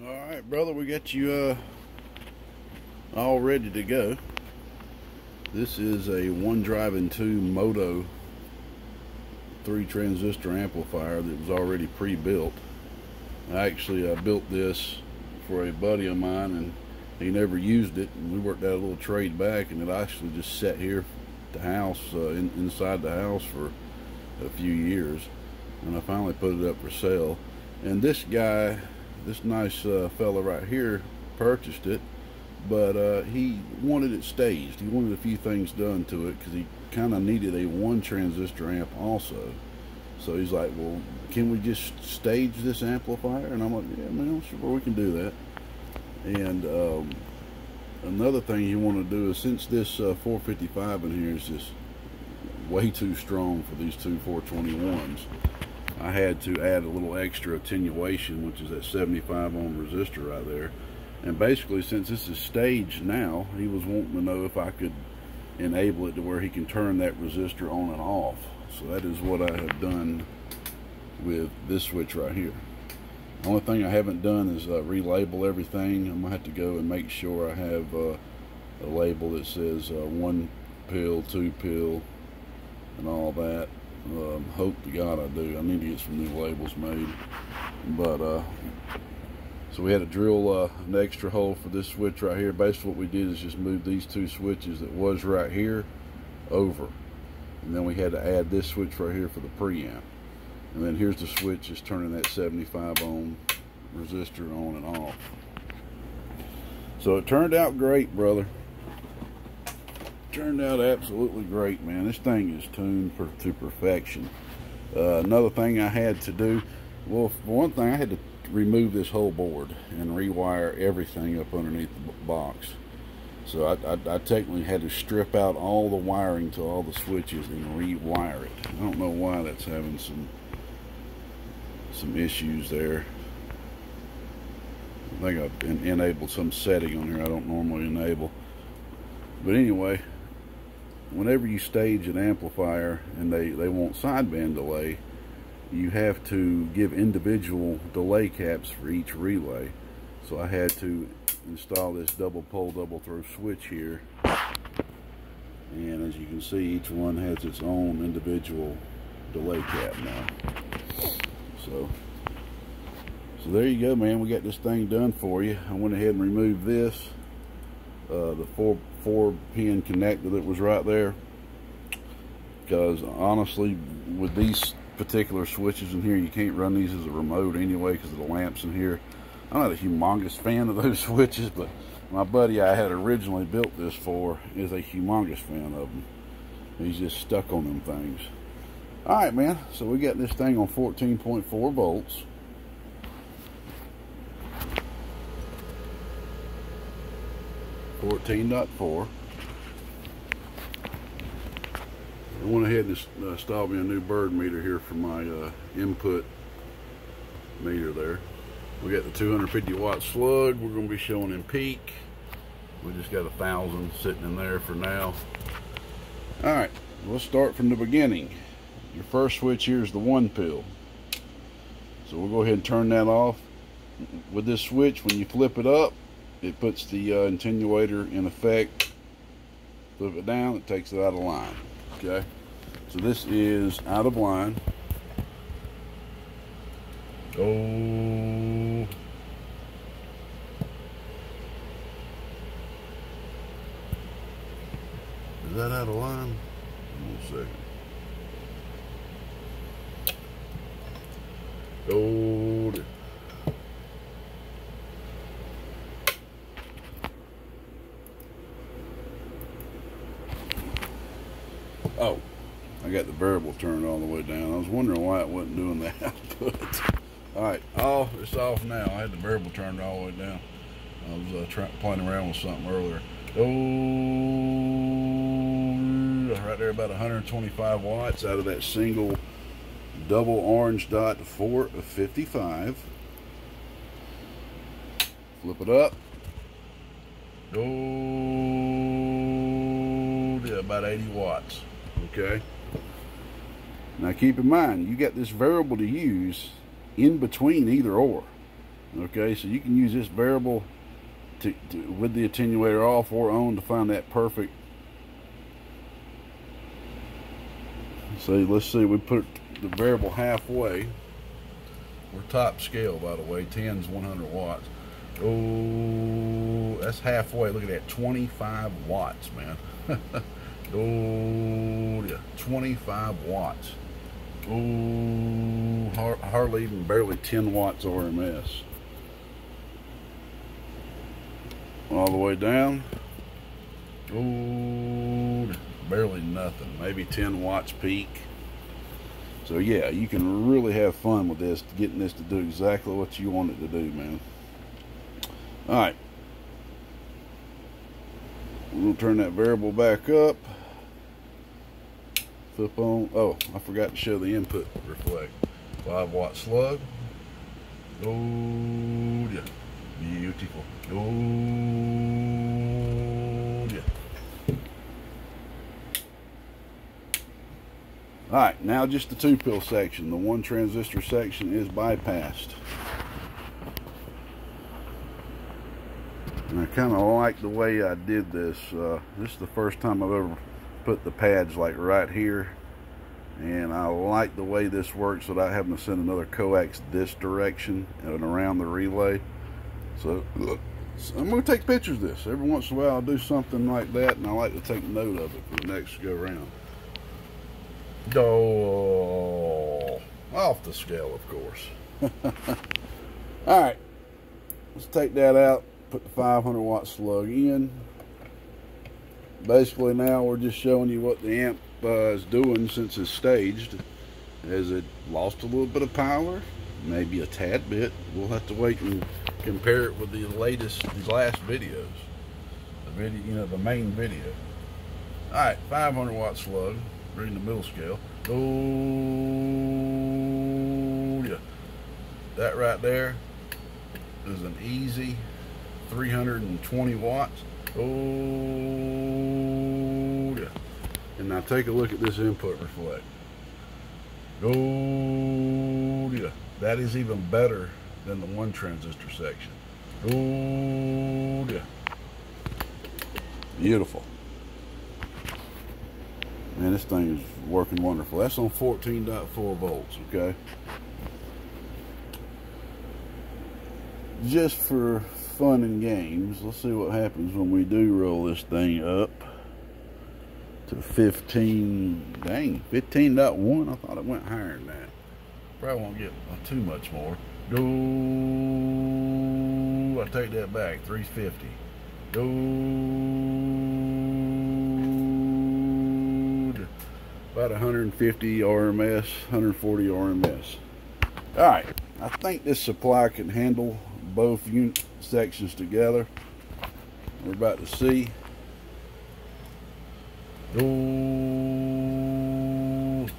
All right, brother, we got you uh, all ready to go. This is a one drive and two Moto three transistor amplifier that was already pre-built. I actually uh, built this for a buddy of mine and he never used it. And we worked out a little trade back and it actually just sat here the house, uh, in, inside the house for a few years. And I finally put it up for sale. And this guy this nice uh, fella right here purchased it, but uh, he wanted it staged. He wanted a few things done to it because he kind of needed a one transistor amp also. So he's like, well, can we just stage this amplifier? And I'm like, yeah, man, sure, we can do that. And um, another thing you want to do is since this uh, 455 in here is just way too strong for these two 421s, I had to add a little extra attenuation, which is that 75 ohm resistor right there. And basically, since this is staged now, he was wanting to know if I could enable it to where he can turn that resistor on and off. So that is what I have done with this switch right here. The only thing I haven't done is uh, relabel everything. I'm gonna have to go and make sure I have uh, a label that says uh, one pill, two pill, and all that. Um, hope to God I do. I need to get some new labels made. But, uh, so we had to drill uh, an extra hole for this switch right here. Basically what we did is just move these two switches that was right here over. And then we had to add this switch right here for the preamp. And then here's the switch just turning that 75 ohm resistor on and off. So it turned out great, brother turned out absolutely great, man. This thing is tuned to perfection. Uh, another thing I had to do, well, one thing, I had to remove this whole board and rewire everything up underneath the box. So I, I, I, technically had to strip out all the wiring to all the switches and rewire it. I don't know why that's having some some issues there. I think I've enabled some setting on here I don't normally enable. But anyway, whenever you stage an amplifier and they, they want sideband delay, you have to give individual delay caps for each relay. So I had to install this double pole, double throw switch here. And as you can see, each one has its own individual delay cap now. So, so there you go, man. We got this thing done for you. I went ahead and removed this, uh, the four four pin connector that was right there. Because honestly with these particular switches in here you can't run these as a remote anyway because of the lamps in here. I'm not a humongous fan of those switches but my buddy I had originally built this for is a humongous fan of them he's just stuck on them things. All right man. So we got this thing on 14.4 volts 14.4. I went ahead and uh, installed me a new bird meter here for my uh, input meter there. We got the 250 watt slug. We're going to be showing in peak. We just got a thousand sitting in there for now. All right, we'll start from the beginning. Your first switch here is the one pill. So we'll go ahead and turn that off. With this switch, when you flip it up, it puts the uh, attenuator in effect. Flip it down, it takes it out of line. Okay, so this is out of line. Oh. Is that out of line? One second. Hold it. Oh, I got the variable turned all the way down. I was wondering why it wasn't doing the output. all right, off. It's off now. I had the variable turned all the way down. I was uh, trying playing around with something earlier. Oh, right there, about 125 watts out of that single double orange dot 455. Flip it up. Oh, yeah, about 80 watts okay? Now keep in mind, you got this variable to use in between either or. Okay, so you can use this variable to, to, with the attenuator off or on to find that perfect. So let's see, we put the variable halfway. We're top scale, by the way. 10's 100 watts. Oh, that's halfway. Look at that, 25 watts, man. oh, 25 watts. Oh, hardly even barely 10 watts RMS. All the way down. Oh, barely nothing. Maybe 10 watts peak. So yeah, you can really have fun with this, getting this to do exactly what you want it to do, man. All right. We're going to turn that variable back up. Flip on. Oh, I forgot to show the input reflect. 5 watt slug. Oh, yeah. Beautiful. Oh, yeah. Alright, now just the two pill section. The one transistor section is bypassed. And I kind of like the way I did this. Uh, this is the first time I've ever put the pads like right here. And I like the way this works without having to send another coax this direction and around the relay. So, so I'm going to take pictures of this. Every once in a while I'll do something like that and I like to take note of it for the next go around. Oh, off the scale, of course. All right, let's take that out put the 500 watt slug in. Basically now we're just showing you what the amp uh, is doing since it's staged. Has it lost a little bit of power? Maybe a tad bit. We'll have to wait and compare it with the latest, these last videos. The video, you know, the main video. All right, 500 watt slug, reading the middle scale. Oh, yeah. That right there is an easy 320 watts. And now take a look at this input reflect. That is even better than the one transistor section. Beautiful. Man, this thing is working wonderful. That's on 14.4 volts, okay? Just for fun and games. Let's see what happens when we do roll this thing up to 15, dang, 15.1. I thought it went higher than that. Probably won't get uh, too much more. Do I take that back, 350. Do about 150 RMS, 140 RMS. All right, I think this supply can handle both sections together. We're about to see. Ooh,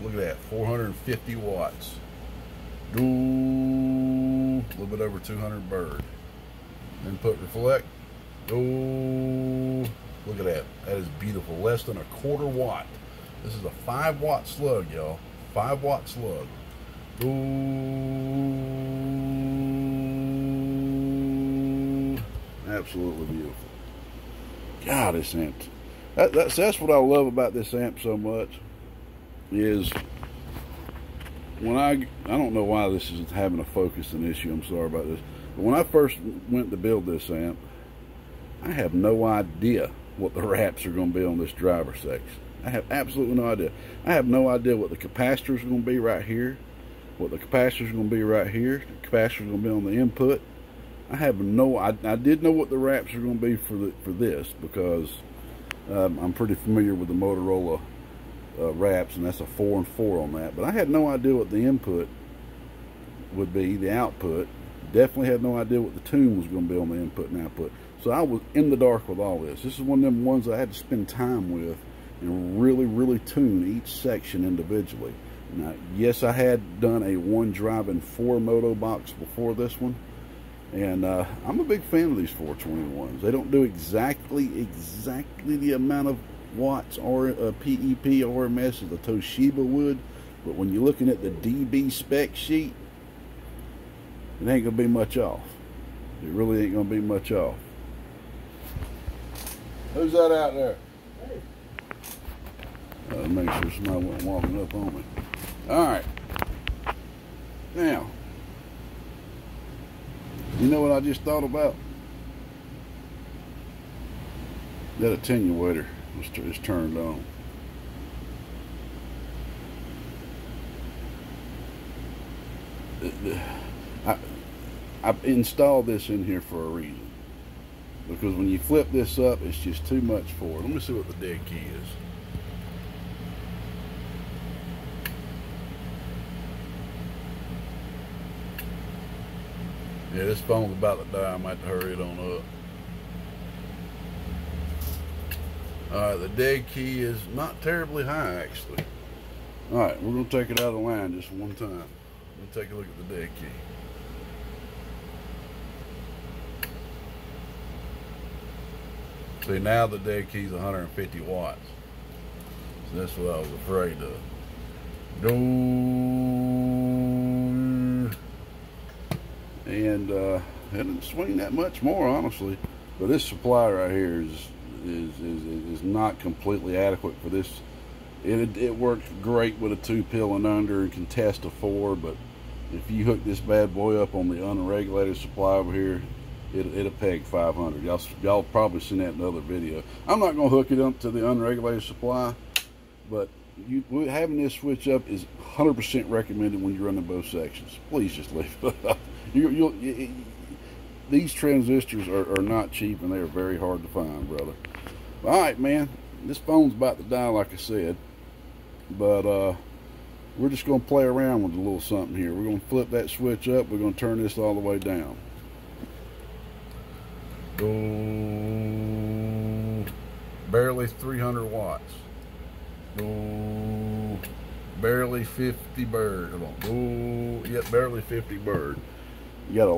look at that, 450 watts. Ooh, a little bit over 200 bird. Input reflect. Ooh, look at that. That is beautiful. Less than a quarter watt. This is a five watt slug, y'all. Five watt slug. Ooh. Absolutely beautiful. God, this amp. That, that's, that's what I love about this amp so much is when I, I don't know why this is having a focusing issue. I'm sorry about this. But when I first went to build this amp, I have no idea what the wraps are going to be on this driver section. I have absolutely no idea. I have no idea what the capacitor is going to be right here, what the capacitor is going to be right here, the capacitor is going to be on the input, I have no, I, I did know what the wraps are going to be for the, for this because um, I'm pretty familiar with the Motorola uh, wraps and that's a 4 and 4 on that. But I had no idea what the input would be, the output. Definitely had no idea what the tune was going to be on the input and output. So I was in the dark with all this. This is one of them ones I had to spend time with and really, really tune each section individually. Now, yes, I had done a one driving four moto box before this one. And uh, I'm a big fan of these 421s. They don't do exactly, exactly the amount of watts or uh, PEP RMS as the Toshiba would. But when you're looking at the DB spec sheet, it ain't going to be much off. It really ain't gonna be much off. Who's that out there? Uh, make sure somebody wasn't walking up on me. All right. Now, you know what I just thought about? That attenuator is turned on. I, I installed this in here for a reason. Because when you flip this up, it's just too much for it. Let me see what the dead key is. Yeah, this phone's about to die. I might have to hurry it on up. Alright, the dead key is not terribly high, actually. Alright, we're going to take it out of the line just one time. We'll take a look at the dead key. See, now the dead key's 150 watts. So that's what I was afraid of. Go. And uh, it didn't swing that much more, honestly. But this supply right here is is, is, is not completely adequate for this. It, it works great with a two pill and under and can test a four, but if you hook this bad boy up on the unregulated supply over here, it, it'll peg 500. Y'all, y'all probably seen that in another video. I'm not to hook it up to the unregulated supply, but you, having this switch up is 100% recommended when you're running both sections. Please just leave it up. You, you, these transistors are, are, not cheap and they're very hard to find, brother. All right, man. This phone's about to die, like I said. But uh, we're just going to play around with a little something here. We're going to flip that switch up. We're going to turn this all the way down. Barely 300 watts. Barely 50 bird. Go, yep, barely 50 bird. You got a